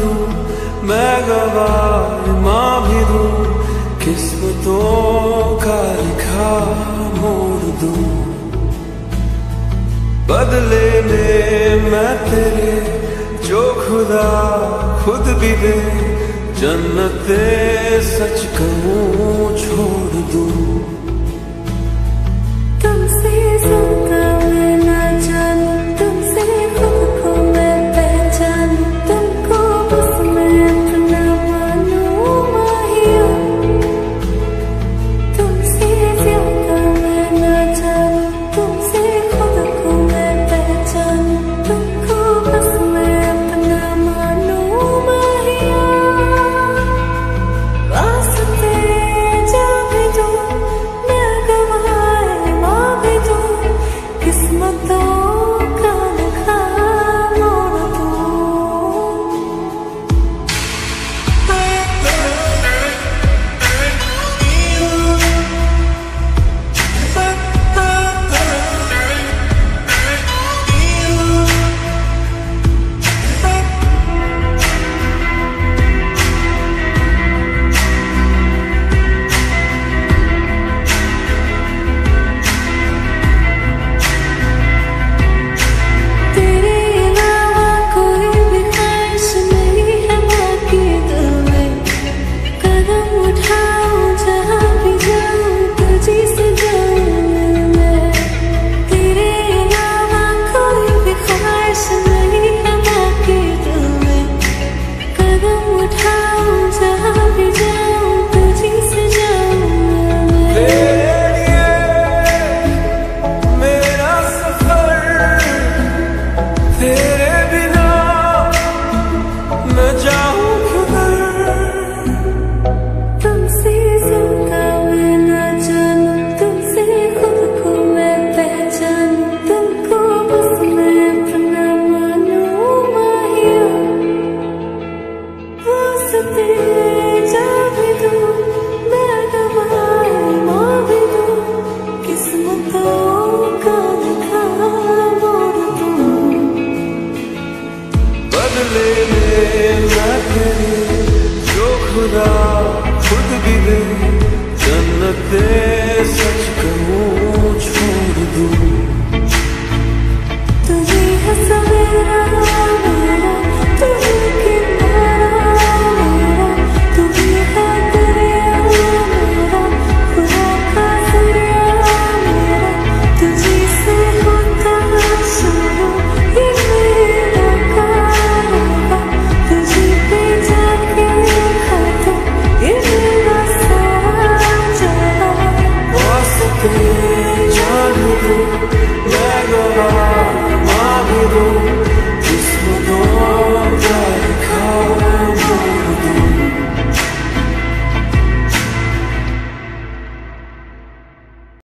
दूँ मैं गवाह माँ भी दूँ, किस्मतों का लिखा मोड़ दूँ। बदले में मैं तेरे, जो खुदा खुद भी दे, जन्नते सच कहूँ छोड़ दूँ। बदले में मैं तेरे